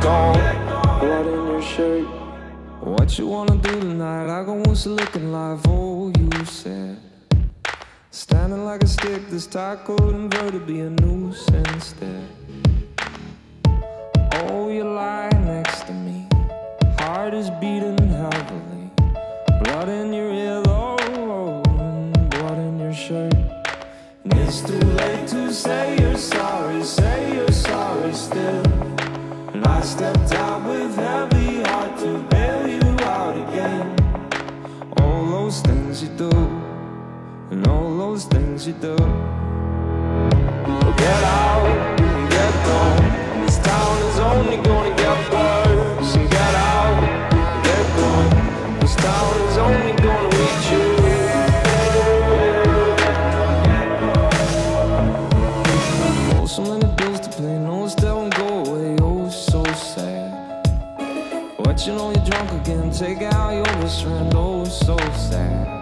gone. Blood in your shirt. What you wanna do tonight? I got one looking live. Oh, you said. Standing like a stick, this taco inverted be a noose instead. Oh, you lie next to me. Heart is beating heavily. Blood in your ear, oh, and blood in your shirt. And it's too late to say things you do, and all those things you do. Get out, get gone. This town is only gonna get worse. And get out, get gone. This town is only gonna reach you. Oh, so many bills to pay, knows that won't go away. Oh, so sad. But you know you're drunk again. Take out your best friend. Oh, so sad.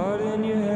What in your